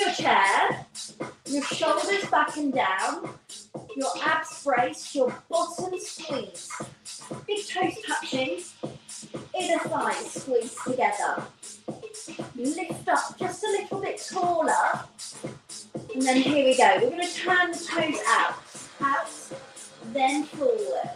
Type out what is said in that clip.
your chair, your shoulders back and down, your abs braced, your bottom squeeze. Big toes touching, inner thighs squeeze together. Lift up just a little bit taller. And then here we go. We're going to turn the toes out, out, then forward.